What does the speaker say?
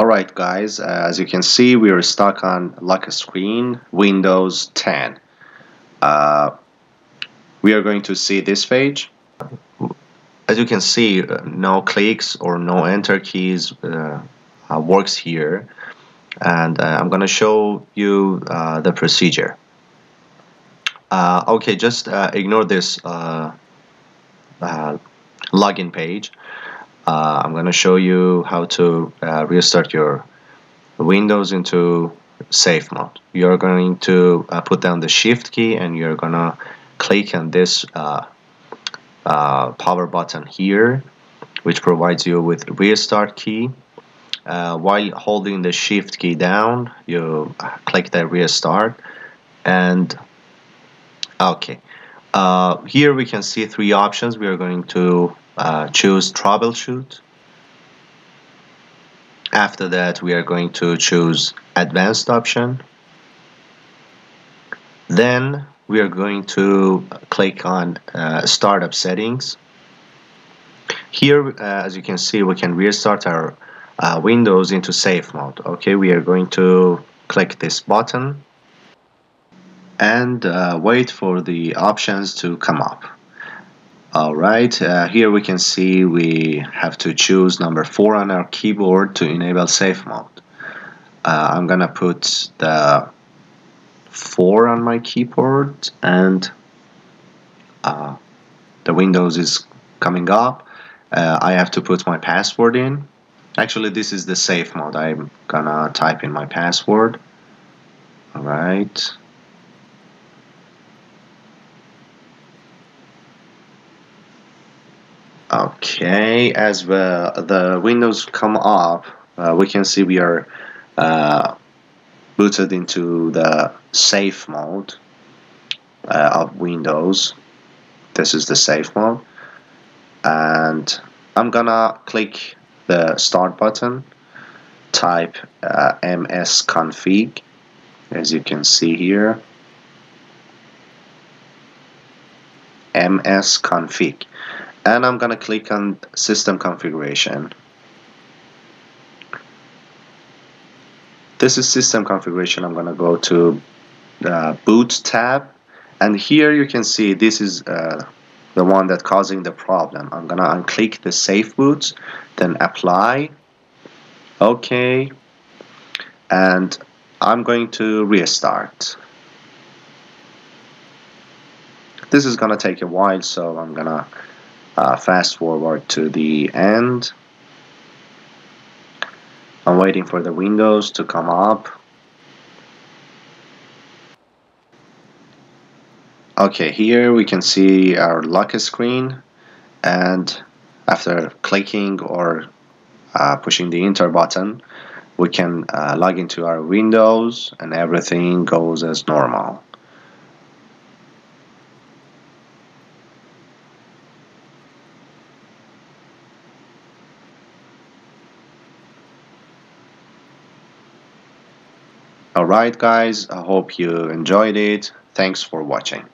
Alright guys, uh, as you can see we are stuck on lock screen Windows 10. Uh, we are going to see this page. As you can see, uh, no clicks or no enter keys uh, uh, works here and uh, I'm gonna show you the procedure. okay, just ignore this login page uh, I'm gonna show you how to uh, restart your Windows into safe mode. You're going to uh, put down the shift key and you're gonna click on this uh, uh, power button here which provides you with restart key. Uh, while holding the shift key down you click the restart and okay here we can see three options. We are going to uh, choose troubleshoot. After that we are going to choose advanced option. Then we are going to click on uh, startup settings. Here uh, as you can see we can restart our uh, Windows into safe mode. Okay we are going to click this button and uh, wait for the options to come up Alright, uh, here we can see we have to choose number 4 on our keyboard to enable safe mode. Uh, I'm gonna put the 4 on my keyboard and uh, the Windows is coming up. Uh, I have to put my password in. Actually this is the safe mode. I'm gonna type in my password. Alright. Okay, as the, the windows come up, uh, we can see we are uh, booted into the safe mode uh, of Windows. This is the safe mode. And I'm gonna click the start button, type uh, msconfig, as you can see here. msconfig and I'm gonna click on system configuration. This is system configuration. I'm gonna go to the boot tab. And here you can see this is uh, the one that causing the problem. I'm gonna unclick the safe boot then apply. Okay. And I'm going to restart. This is gonna take a while so I'm gonna uh, fast forward to the end. I'm waiting for the windows to come up. Okay here we can see our lock screen. And after clicking or uh, pushing the enter button we can uh, log into our windows and everything goes as normal Alright guys, I hope you enjoyed it. Thanks for watching.